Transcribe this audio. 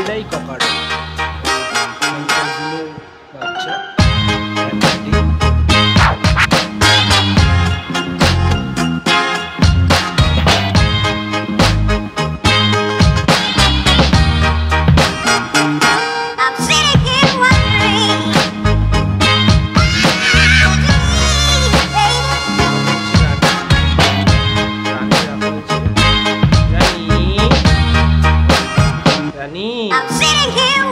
এরাই ককার বাচ্চা Honey. I'm sitting here